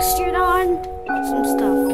mustard on some stuff.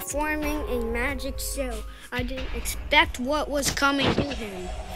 Performing a magic show. I didn't expect what was coming to him.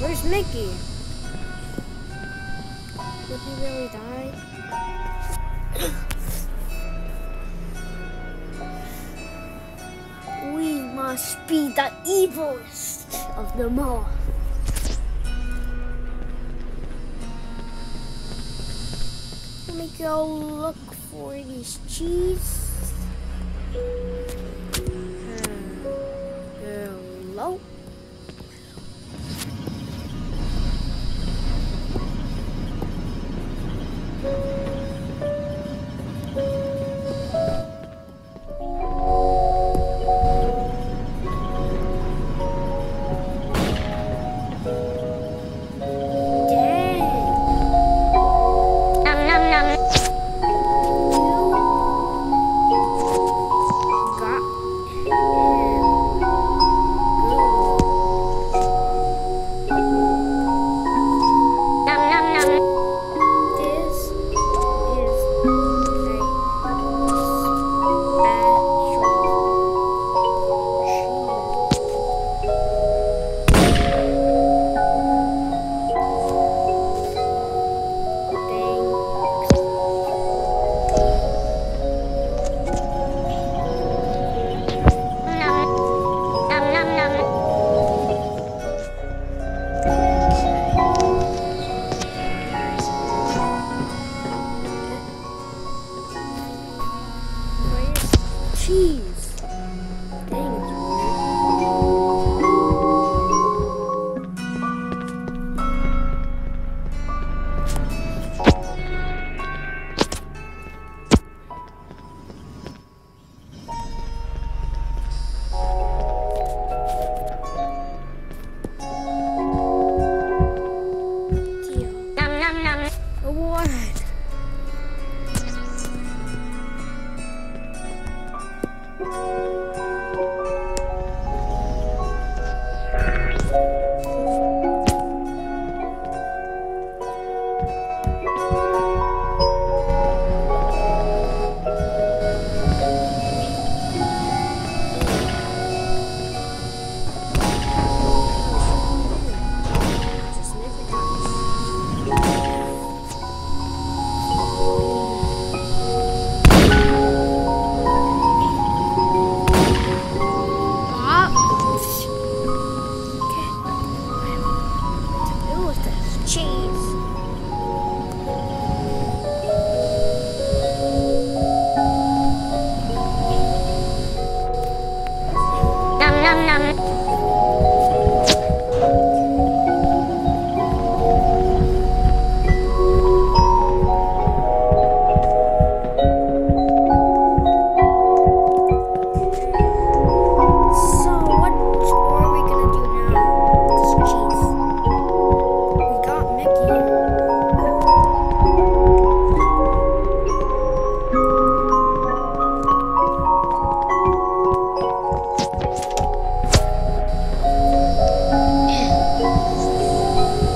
Where's Mickey? Did he really die? we must be the evilest of them all. Let me go look for these cheese. Hmm. Hello?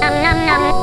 Nom nom nom.